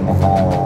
もう。